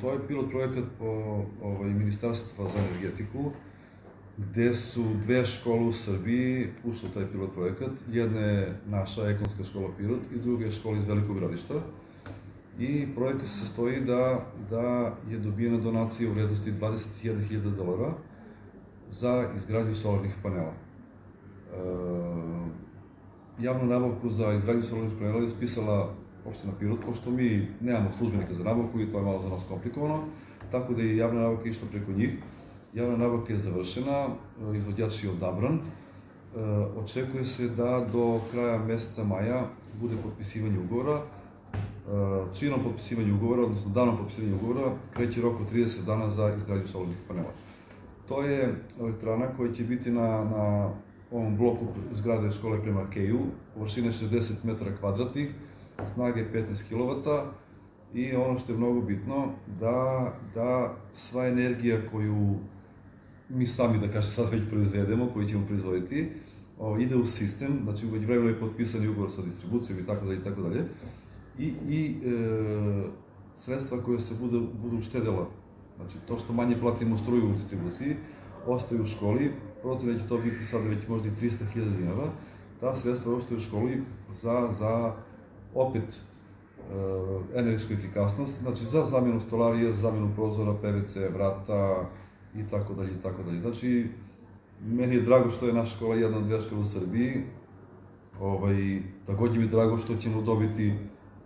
to je pilot projekat po ovaj, Ministarstva za energetiku, gde su dve škole u Srbiji ušle taj pilot projekat. Jedna je naša ekonomska škola Pirot i druga je škola iz Velikog gradišta. I projekat se sastoji da, da je dobijena donacija u vrednosti 21.000 dolara za izgradnju solarnih panela. E, javnu nabavku za izgradnju solarnih panela je spisala општина Пирот, пошто ми немамо службеник за набавку и тоа е малку за нас компликовано, така да и јавна набавка ишла преку нив. Јавна набавка е завршена, изводјач е одабран. Очекува се да до краја месеца маја буде подписување уговора. Чином подписување уговора, односно даном подписување уговора, креќе рок од 30 дана за изградување соларних панела. Тоа е електрана која ќе биде на, на овом блоку зграде школа према Кеју, вршина 60 метра квадратни. Snage 15 kW i ono što je mnogo bitno, da, da sva energija koju mi sami, da kaže, sad već proizvedemo, koji ćemo proizvoditi, o, ide u sistem, znači uveđu vremenu je potpisan ugovor sa distribucijom i tako dalje i tako dalje, i, i e, sredstva koje se budu, budu uštedela, znači to što manje platimo struju u distribuciji, ostaje u školi, procene će to biti sada već možda i 300.000 dinara, ta sredstva ostaje u školi za, za opet e, energetsku efikasnost, znači za zamjenu stolarije, za zamjenu prozora, PVC, vrata i tako dalje i tako dalje. Znači, meni je drago što je naša škola jedna od dve u Srbiji, ovaj, takođe mi je drago što ćemo dobiti,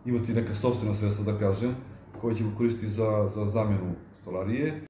imati neka sobstvena sredstva, da kažem, koje ćemo koristiti za, za zamjenu stolarije.